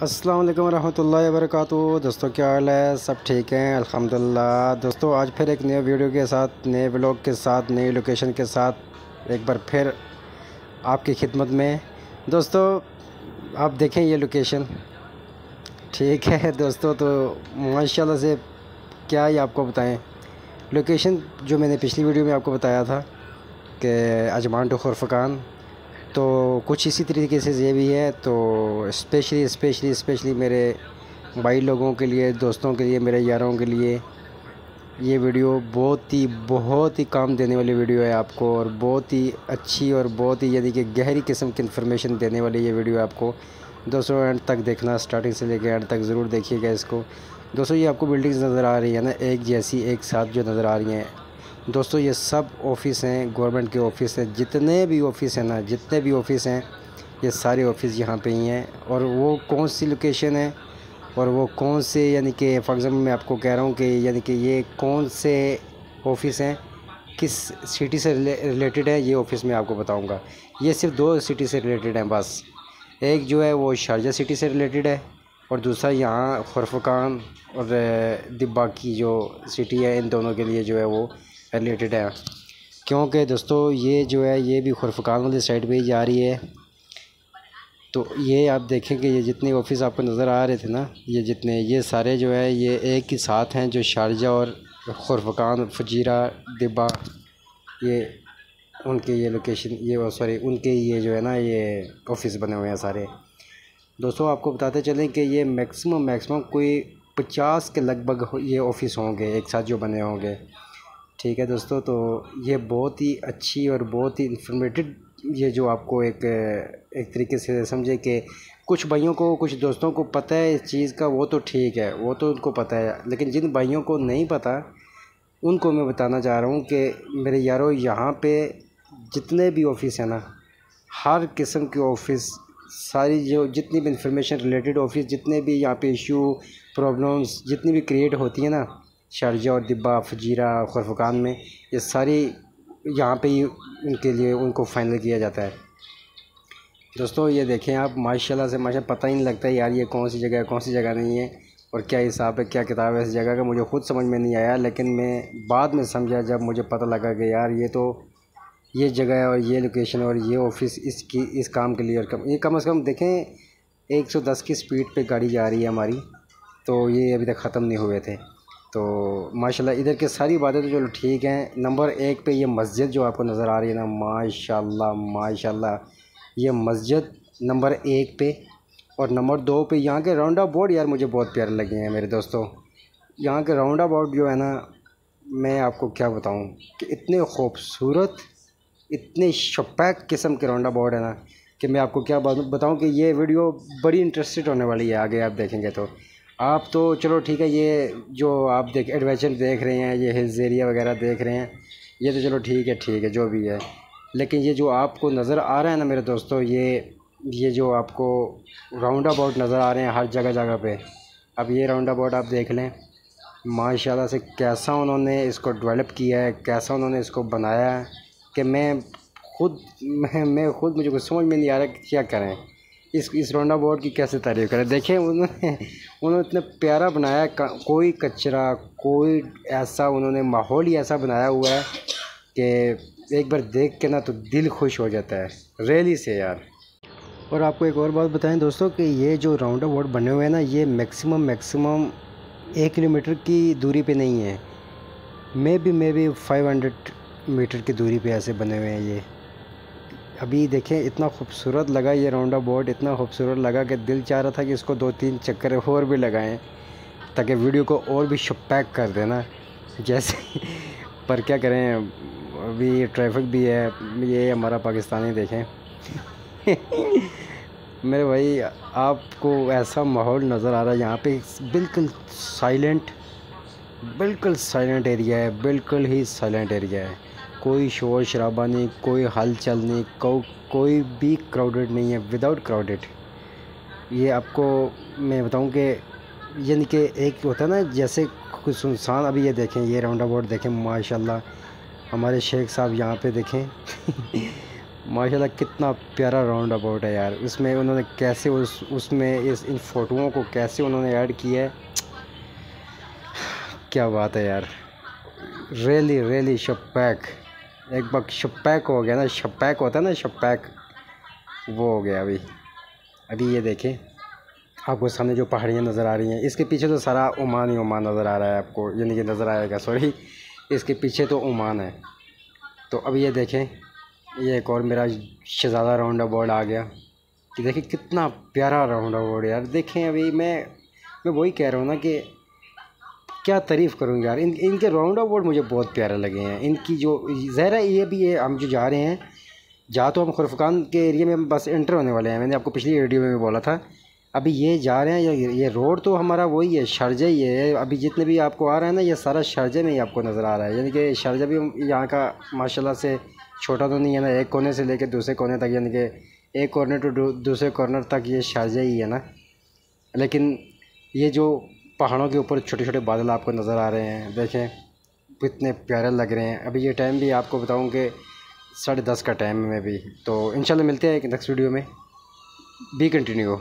अस्सलाम वालेकुम रहमतुल्लाहि व बरकातुहू दोस्तों, क्या हाल है? सब ठीक हैं? अल्हम्दुलिल्लाह। दोस्तों, आज फिर एक नए वीडियो के साथ, नए ब्लॉग के साथ, नई लोकेशन के साथ, एक बार फिर आपकी खिदमत में। दोस्तों, आप देखें ये लोकेशन। ठीक है, दोस्तों तो माशाल्लाह से क्या ही आपको बताएँ। लोकेशन जो मैंने पिछली वीडियो में आपको बताया था कि अजमान टू खुरफकान तो कुछ इसी तरीके से ये भी है तो स्पेशली स्पेशली स्पेशली मेरे भाई लोगों के लिए, दोस्तों के लिए, मेरे यारों के लिए ये वीडियो बहुत ही बहुत ही काम देने वाली वीडियो है आपको और बहुत ही अच्छी और बहुत ही यानी कि गहरी किस्म की इन्फॉर्मेशन देने वाली ये वीडियो आपको। दोस्तों एंड तक देखना स्टार्टिंग से लेकर एंड तक ज़रूर देखिएगा इसको। दोस्तों, ये आपको बिल्डिंग्स नज़र आ रही है ना, एक जैसी, एक साथ जो नज़र आ रही हैं। दोस्तों, ये सब ऑफ़िस हैं, गवर्नमेंट के ऑफ़िस हैं, जितने भी ऑफ़िस हैं ना, जितने भी ऑफ़िस हैं, ये सारे ऑफ़िस यहाँ पे ही हैं। और वो कौन सी लोकेशन है? और वो कौन से, यानी कि फॉर एग्ज़ाम्पल मैं आपको कह रहा हूँ कि, यानी कि ये कौन से ऑफ़िस हैं, किस सिटी से रिलेटेड है, ये ऑफ़िस मैं आपको बताऊँगा। ये सिर्फ़ दो सिटी से रिलेटेड हैं बस। एक जो है वो शारजा सिटी से रिलेटेड है, और दूसरा यहाँ खुरफकान और दिब्बा की जो सिटी है, इन दोनों के लिए जो है वो रिलेटेड है। क्योंकि दोस्तों, ये जो है, ये भी खुरफकान वाली साइड पे ही जा रही है। तो ये आप देखें कि ये जितने ऑफ़िस आपको नज़र आ रहे थे ना, ये जितने, ये सारे जो है, ये एक ही साथ हैं, जो शारजा और खुरफकान फजीरा दिब्बा ये उनके ये लोकेशन ये सॉरी उनके ये जो है ना, ये ऑफ़िस बने हुए हैं सारे। दोस्तों, आपको बताते चलें कि ये मैक्सिमम मैक्सिमम कोई पचास के लगभग ये ऑफ़िस होंगे, एक साथ जो बने होंगे। ठीक है दोस्तों तो ये बहुत ही अच्छी और बहुत ही इन्फॉर्मेटिव ये जो आपको एक एक तरीके से समझे कि कुछ भाइयों को, कुछ दोस्तों को पता है इस चीज़ का, वो तो ठीक है, वो तो उनको पता है। लेकिन जिन भाइयों को नहीं पता, उनको मैं बताना चाह रहा हूँ कि मेरे यारों, यहाँ पे जितने भी ऑफ़िस हैं ना, हर किस्म के ऑफ़िस, सारी जो जितनी भी इंफॉर्मेशन रिलेटेड ऑफ़िस, जितने भी यहाँ पे इशू प्रॉब्लम्स जितनी भी क्रिएट होती है ना शारजा और दिब्बा, फजीरा खुरफकान में ये सारी यहाँ पे ही उनके लिए उनको फाइनल किया जाता है। दोस्तों, ये देखें आप, माशाल्लाह से माशा पता ही नहीं लगता यार ये कौन सी जगह है, कौन सी जगह नहीं है और क्या हिसाब है, क्या किताब है इस जगह का, मुझे ख़ुद समझ में नहीं आया, लेकिन मैं बाद में समझा जब मुझे पता लगा कि यार ये तो ये जगह है और ये लोकेशन और ये ऑफ़िस इसकी, इस काम के लिए और कम, ये कम अज़ कम देखें 110 की स्पीड पे गाड़ी जा रही है हमारी तो ये अभी तक ख़त्म नहीं हुए थे। तो माशाल्लाह इधर के सारी बातें तो चलो ठीक हैं। नंबर एक पे ये मस्जिद जो आपको नज़र आ रही है ना, माशाल्लाह माशाल्लाह। ये मस्जिद नंबर एक पे और नंबर दो पे यहाँ के राउंड बोर्ड यार मुझे बहुत प्यारे लगे हैं मेरे दोस्तों। यहाँ के राउंड बोर्ड जो है ना, मैं आपको क्या बताऊँ कि इतने खूबसूरत, इतने शपैक किस्म के राउंड बोर्ड है ना कि मैं आपको क्या बताऊँ कि ये वीडियो बड़ी इंटरेस्टेड होने वाली है, आगे आप देखेंगे तो। आप तो चलो ठीक है, ये जो आप देख एडवेंचर देख रहे हैं, ये हिल्स एरिया वगैरह देख रहे हैं, ये तो चलो ठीक है ठीक है, जो भी है। लेकिन ये जो आपको नज़र आ रहा है ना मेरे दोस्तों, ये ये जो आपको राउंड अबाउट नज़र आ रहे हैं हर जगह जगह पे, अब ये राउंड अबाउट आप देख लें, माशाल्लाह से कैसा उन्होंने इसको डेवलप किया है, कैसा उन्होंने इसको बनाया है, कि मैं खुद, मैं मैं खुद, मुझे कुछ समझ में नहीं आ रहा क्या करें। इस इस रोंडा बोर्ड की कैसे तारीफ़ करें? देखें, उन्होंने उन्होंने इतना प्यारा बनाया कोई कचरा, कोई ऐसा उन्होंने माहौल ही ऐसा बनाया हुआ है कि एक बार देख के ना तो दिल खुश हो जाता है। रैली से यार। और आपको एक और बात बताएँ दोस्तों कि ये जो राउंड बोर्ड बने हुए हैं ना, ये मैक्सिमम मैक्सिमम एक किलोमीटर की दूरी पे नहीं है। Maybe maybe five hundred metre की दूरी पे ऐसे बने हुए हैं ये। अभी देखें, इतना खूबसूरत लगा ये राउंडा बोर्ड इतना खूबसूरत लगा कि दिल चाह रहा था कि इसको दो तीन चक्कर और भी लगाएँ, ताकि वीडियो को और भी शपैक कर देना। जैसे, पर क्या करें, अभी ट्रैफ़िक भी है, ये हमारा पाकिस्तानी देखें। मेरे भाई, आपको ऐसा माहौल नज़र आ रहा है, यहाँ पे बिल्कुल साइलेंट बिल्कुल साइलेंट एरिया है, बिल्कुल ही साइलेंट एरिया है। कोई शोर शराबा नहीं कोई हलचल नहीं को, कोई भी क्राउडेड नहीं है विदाउट क्राउडेड ये आपको मैं बताऊँ कि यानी कि एक होता है ना जैसे कुछ सुनसान अभी ये देखें ये राउंड अबाउट देखें माशाल्लाह हमारे शेख साहब यहाँ पे देखें। माशाल्लाह कितना प्यारा राउंड अबाउट है यार उसमें उन्होंने कैसे उस उसमें इस इन फ़ोटोओं को कैसे उन्होंने ऐड किया है। क्या बात है यार। रेली रेली शपैक एक बार शपैक हो गया ना शपैक होता है ना शपैक वो हो गया अभी। अभी ये देखें। आपको सामने जो पहाड़ियाँ नज़र आ रही हैं, इसके पीछे तो सारा ओमान ही ओमान नज़र आ रहा है आपको, यानी कि नज़र आएगा सॉरी इसके पीछे तो ओमान है। तो अब ये देखें, ये एक और मेरा शहज़ादा राउंड अबाउट आ गया। कि देखिए कितना प्यारा राउंड अबाउट यार। देखें अभी मैं मैं वही कह रहा हूँ ना कि क्या तारीफ़ करूँ यार? इन, इनके राउंड ऑफ़ अबाउट मुझे बहुत प्यारे लगे हैं। इनकी जो, ज़हरा ये भी है हम जो जा रहे हैं, जा तो हम खुरफान के एरिए में बस इंटर होने वाले हैं। मैंने आपको पिछली वीडियो में भी बोला था। अभी ये जा रहे हैं, ये रोड तो हमारा वही है, शारजा ही है। अभी जितने भी आपको आ रहे हैं ना, ये सारा शारजा में ही आपको नज़र आ रहा है। यानी कि शारजा भी यहाँ का, माशाल्लाह से छोटा तो नहीं है ना, एक कोने से लेकर दूसरे कोने तक, यानी कि एक कॉर्नर टू दूसरे कॉर्नर तक ये शारजा ही है ना। लेकिन ये जो पहाड़ों के ऊपर छोटे छोटे बादल आपको नज़र आ रहे हैं। देखें, कितने प्यारे लग रहे हैं। अभी ये टाइम भी आपको बताऊँ कि साढ़े दस का टाइम में भी। तो इंशाल्लाह मिलते हैं एक नेक्स्ट वीडियो में। Be continue